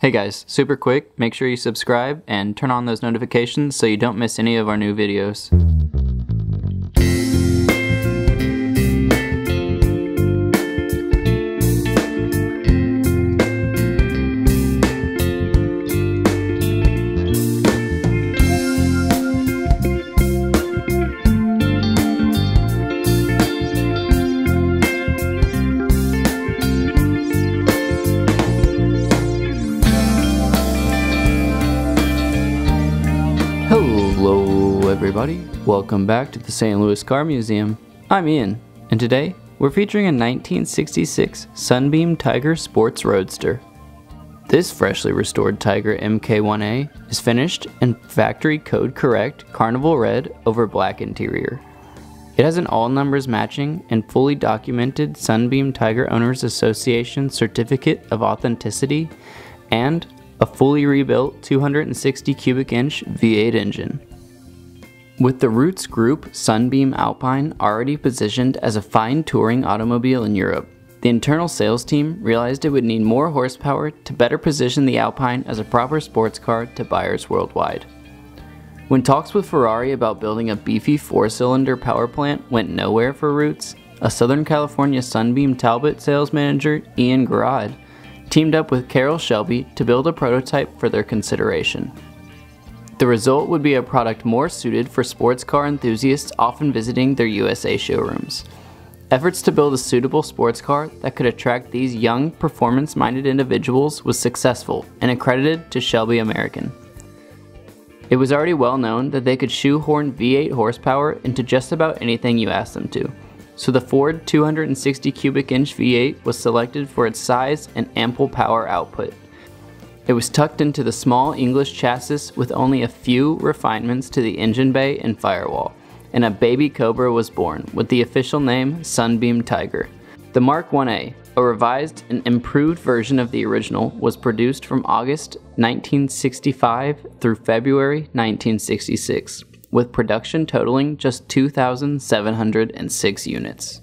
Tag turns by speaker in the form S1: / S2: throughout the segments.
S1: Hey guys, super quick, make sure you subscribe and turn on those notifications so you don't miss any of our new videos. Everybody, welcome back to the St. Louis Car Museum. I'm Ian, and today we're featuring a 1966 Sunbeam Tiger Sports Roadster. This freshly restored Tiger MK1A is finished in factory code correct carnival red over black interior. It has an all numbers matching and fully documented Sunbeam Tiger Owners Association certificate of authenticity and a fully rebuilt 260 cubic inch V8 engine. With the Rootes Group Sunbeam Alpine already positioned as a fine touring automobile in Europe, the internal sales team realized it would need more horsepower to better position the Alpine as a proper sports car to buyers worldwide. When talks with Ferrari about building a beefy four cylinder power plant went nowhere for Rootes, a Southern California Sunbeam Talbot sales manager, Ian Garrad, teamed up with Carroll Shelby to build a prototype for their consideration. The result would be a product more suited for sports car enthusiasts often visiting their USA showrooms. Efforts to build a suitable sports car that could attract these young, performance minded individuals was successful and accredited to Shelby American. It was already well known that they could shoehorn V8 horsepower into just about anything you asked them to, so the Ford 260 cubic inch V8 was selected for its size and ample power output. It was tucked into the small English chassis with only a few refinements to the engine bay and firewall, and a baby Cobra was born with the official name Sunbeam Tiger. The Mark 1A, a revised and improved version of the original, was produced from August 1965 through February 1966 with production totaling just 2,706 units.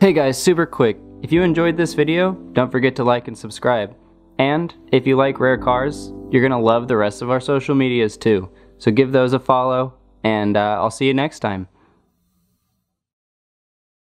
S1: Hey guys, super quick, if you enjoyed this video, don't forget to like and subscribe. And if you like rare cars, you're gonna love the rest of our social medias too. So give those a follow, and uh, I'll see you next time.